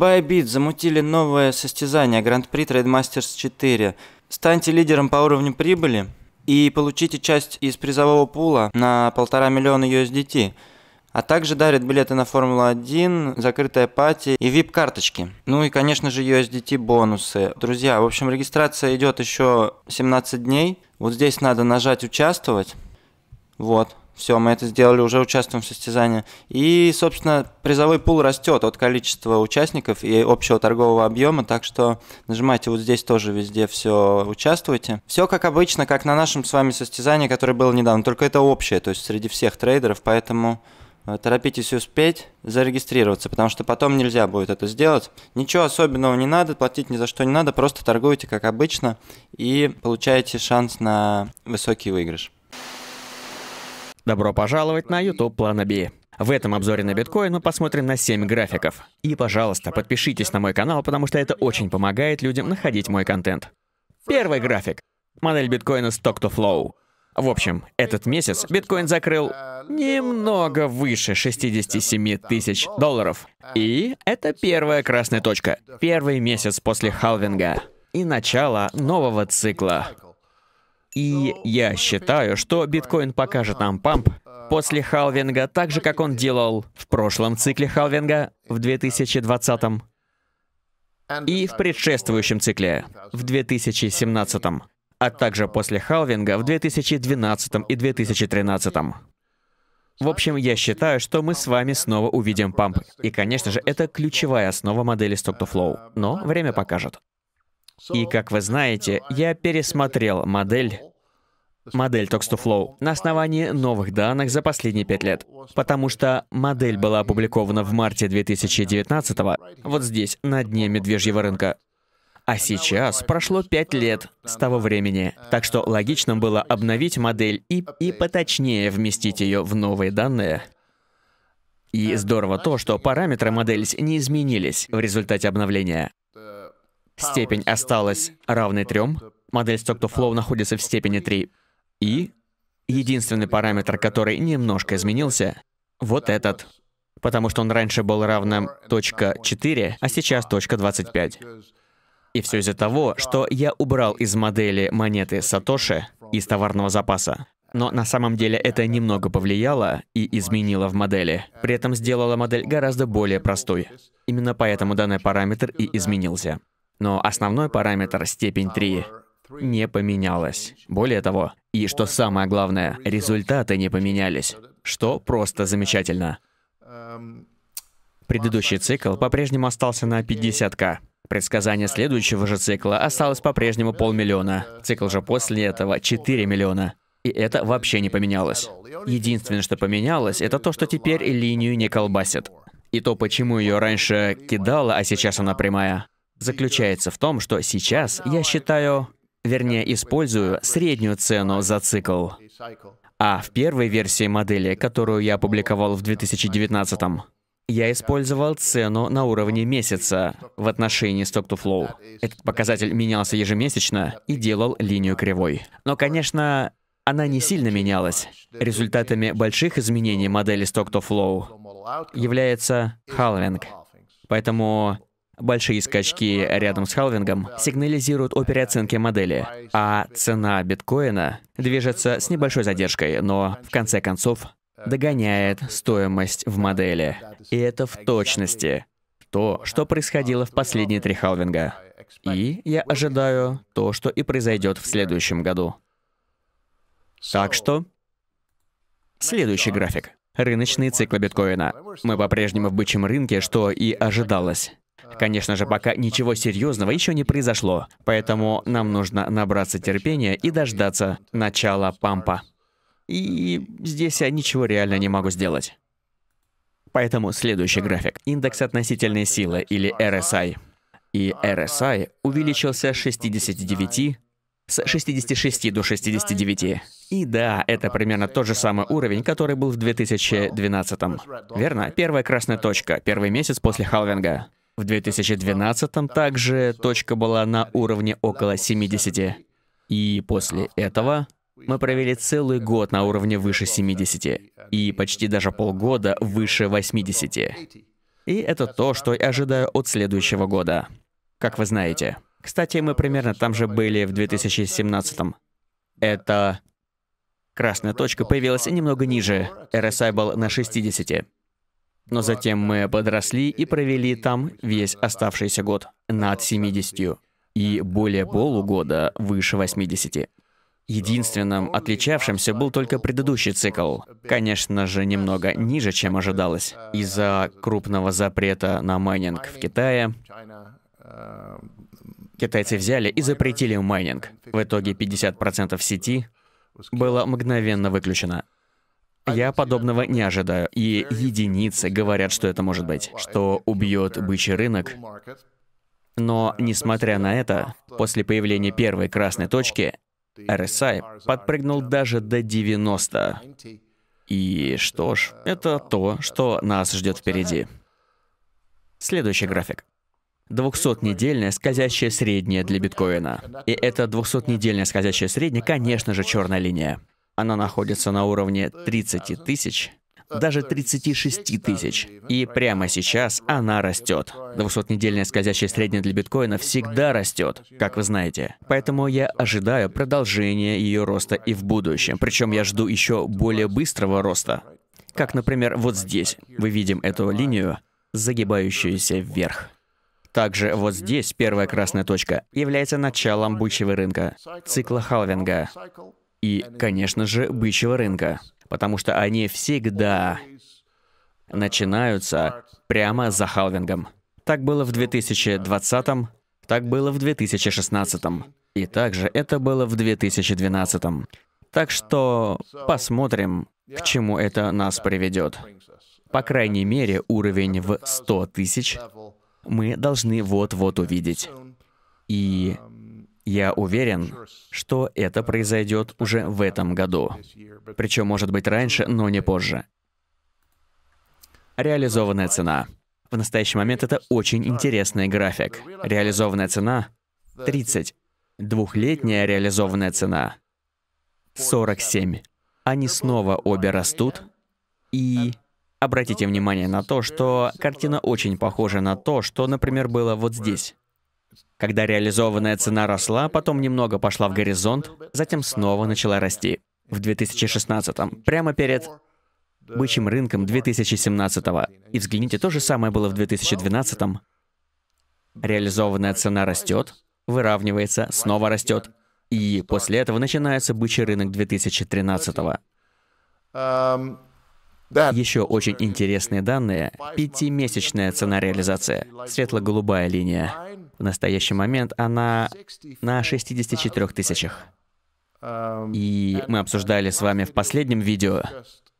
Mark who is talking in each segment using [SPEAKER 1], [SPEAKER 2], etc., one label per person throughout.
[SPEAKER 1] Bybit замутили новое состязание Гранд-при Trademasters 4. Станьте лидером по уровню прибыли и получите часть из призового пула на полтора миллиона USDT. А также дарят билеты на Формулу-1, закрытая пати и VIP-карточки. Ну и, конечно же, USDT бонусы. Друзья, в общем, регистрация идет еще 17 дней. Вот здесь надо нажать «Участвовать». Вот. Все, мы это сделали, уже участвуем в состязании. И, собственно, призовой пул растет от количества участников и общего торгового объема, так что нажимайте вот здесь тоже везде все участвуйте. Все как обычно, как на нашем с вами состязании, которое было недавно, только это общее, то есть среди всех трейдеров, поэтому э, торопитесь успеть зарегистрироваться, потому что потом нельзя будет это сделать. Ничего особенного не надо, платить ни за что не надо, просто торгуйте как обычно и получаете шанс на высокий выигрыш.
[SPEAKER 2] Добро пожаловать на YouTube Плана B. В этом обзоре на биткоин мы посмотрим на 7 графиков. И, пожалуйста, подпишитесь на мой канал, потому что это очень помогает людям находить мой контент. Первый график. Модель биткоина Stock to Flow. В общем, этот месяц биткоин закрыл немного выше 67 тысяч долларов. И это первая красная точка. Первый месяц после халвинга. И начало нового цикла. И я считаю, что биткоин покажет нам памп после халвинга, так же, как он делал в прошлом цикле халвинга в 2020 и в предшествующем цикле в 2017, а также после халвинга в 2012 и 2013. В общем, я считаю, что мы с вами снова увидим памп. И, конечно же, это ключевая основа модели Stock to Flow. Но время покажет. И как вы знаете, я пересмотрел модель модель Talks2Flow на основании новых данных за последние пять лет. Потому что модель была опубликована в марте 2019 вот здесь, на дне медвежьего рынка. А сейчас прошло пять лет с того времени, так что логично было обновить модель и, и поточнее вместить ее в новые данные. И здорово то, что параметры модели не изменились в результате обновления. Степень осталась равной 3. Модель Stock to Flow находится в степени 3. И единственный параметр, который немножко изменился, вот этот. Потому что он раньше был равным .4, а сейчас .25. И все из-за того, что я убрал из модели монеты Сатоши из товарного запаса. Но на самом деле это немного повлияло и изменило в модели. При этом сделало модель гораздо более простой. Именно поэтому данный параметр и изменился. Но основной параметр, степень 3, не поменялась. Более того, и что самое главное, результаты не поменялись, что просто замечательно. Предыдущий цикл по-прежнему остался на 50к. Предсказание следующего же цикла осталось по-прежнему полмиллиона. Цикл же после этого 4 миллиона. И это вообще не поменялось. Единственное, что поменялось, это то, что теперь линию не колбасит. И то, почему ее раньше кидало, а сейчас она прямая, заключается в том, что сейчас я считаю, вернее, использую среднюю цену за цикл. А в первой версии модели, которую я опубликовал в 2019 я использовал цену на уровне месяца в отношении Stock to Flow. Этот показатель менялся ежемесячно и делал линию кривой. Но, конечно, она не сильно менялась. Результатами больших изменений модели Stock to Flow является халвинг. Поэтому Большие скачки рядом с халвингом сигнализируют о переоценке модели, а цена биткоина движется с небольшой задержкой, но в конце концов догоняет стоимость в модели. И это в точности то, что происходило в последние три халвинга. И я ожидаю то, что и произойдет в следующем году. Так что... Следующий график. Рыночные циклы биткоина. Мы по-прежнему в бычьем рынке, что и ожидалось. Конечно же, пока ничего серьезного еще не произошло, поэтому нам нужно набраться терпения и дождаться начала пампа. И здесь я ничего реально не могу сделать. Поэтому следующий график. Индекс относительной силы, или RSI. И RSI увеличился с 69 с 66 до 69. И да, это примерно тот же самый уровень, который был в 2012. Верно? Первая красная точка, первый месяц после халвинга. В 2012 также точка была на уровне около 70. И после этого мы провели целый год на уровне выше 70. И почти даже полгода выше 80. И это то, что я ожидаю от следующего года. Как вы знаете. Кстати, мы примерно там же были в 2017 -м. Это... Красная точка появилась немного ниже. RSI был на 60. Но затем мы подросли и провели там весь оставшийся год над 70. И более полугода выше 80. Единственным отличавшимся был только предыдущий цикл. Конечно же, немного ниже, чем ожидалось. Из-за крупного запрета на майнинг в Китае, китайцы взяли и запретили майнинг. В итоге 50% сети было мгновенно выключено. Я подобного не ожидаю, и единицы говорят, что это может быть, что убьет бычий рынок. Но, несмотря на это, после появления первой красной точки, RSI подпрыгнул даже до 90. И что ж, это то, что нас ждет впереди. Следующий график. 200-недельная скользящая средняя для биткоина. И эта 200-недельная скользящая средняя, конечно же, черная линия. Она находится на уровне 30 тысяч, даже 36 тысяч. И прямо сейчас она растет. 200-недельная скользящая средняя для биткоина всегда растет, как вы знаете. Поэтому я ожидаю продолжения ее роста и в будущем. Причем я жду еще более быстрого роста. Как, например, вот здесь. Мы видим эту линию, загибающуюся вверх. Также вот здесь первая красная точка является началом бычьего рынка, цикла халвинга и, конечно же, бычьего рынка, потому что они всегда начинаются прямо за халвингом. Так было в 2020, так было в 2016, и также это было в 2012. Так что посмотрим, к чему это нас приведет. По крайней мере, уровень в 100 тысяч мы должны вот-вот увидеть. И я уверен, что это произойдет уже в этом году. Причем может быть раньше, но не позже. Реализованная цена. В настоящий момент это очень интересный график. Реализованная цена 30. Двухлетняя реализованная цена 47. Они снова обе растут. И Обратите внимание на то, что картина очень похожа на то, что, например, было вот здесь. Когда реализованная цена росла, потом немного пошла в горизонт, затем снова начала расти. В 2016-м, прямо перед бычьим рынком 2017-го. И взгляните, то же самое было в 2012-м. Реализованная цена растет, выравнивается, снова растет. И после этого начинается бычий рынок 2013-го. Еще очень интересные данные. Пятимесячная цена реализации. Светло-голубая линия. В настоящий момент она на 64 тысячах. И мы обсуждали с вами в последнем видео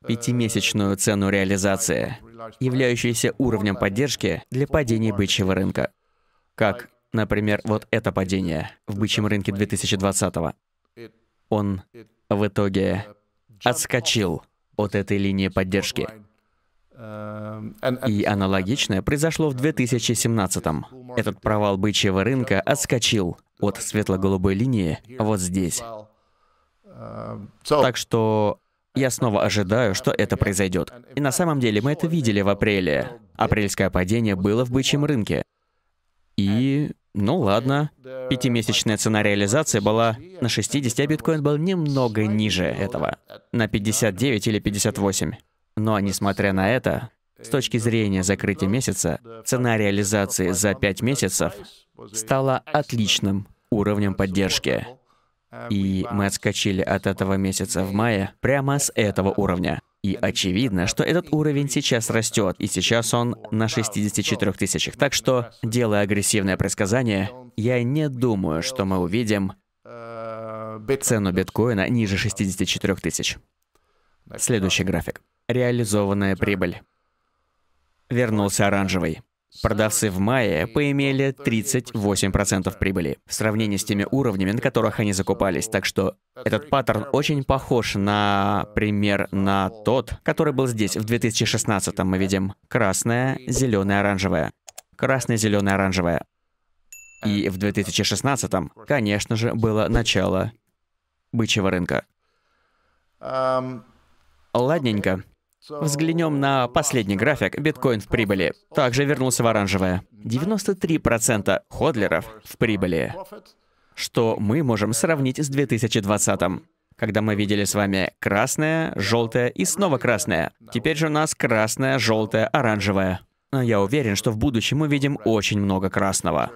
[SPEAKER 2] пятимесячную цену реализации, являющуюся уровнем поддержки для падений бычьего рынка. Как, например, вот это падение в бычьем рынке 2020 -го. Он в итоге отскочил от этой линии поддержки. И аналогичное произошло в 2017 -м. Этот провал бычьего рынка отскочил от светло-голубой линии вот здесь. Так что я снова ожидаю, что это произойдет. И на самом деле мы это видели в апреле. Апрельское падение было в бычьем рынке. И, ну ладно, пятимесячная цена реализации была на 60, а биткоин был немного ниже этого, на 59 или 58. Но, несмотря на это, с точки зрения закрытия месяца, цена реализации за 5 месяцев стала отличным уровнем поддержки. И мы отскочили от этого месяца в мае прямо с этого уровня. И очевидно, что этот уровень сейчас растет, и сейчас он на 64 тысячах. Так что, делая агрессивное предсказание, я не думаю, что мы увидим цену биткоина ниже 64 тысяч. Следующий график. Реализованная прибыль. Вернулся оранжевый. Продавцы в мае поимели 38% прибыли в сравнении с теми уровнями, на которых они закупались. Так что этот паттерн очень похож на пример на тот, который был здесь. В 2016 мы видим красное, зеленое, оранжевое. Красное, зеленое, оранжевое. И в 2016, конечно же, было начало бычьего рынка. Ладненько. Взглянем на последний график, биткоин в прибыли. Также вернулся в оранжевое. 93% ходлеров в прибыли. Что мы можем сравнить с 2020 когда мы видели с вами красное, желтое и снова красное. Теперь же у нас красное, желтое, оранжевое. Но я уверен, что в будущем мы видим очень много красного.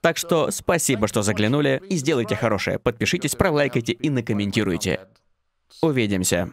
[SPEAKER 2] Так что спасибо, что заглянули, и сделайте хорошее. Подпишитесь, пролайкайте и накомментируйте. Увидимся.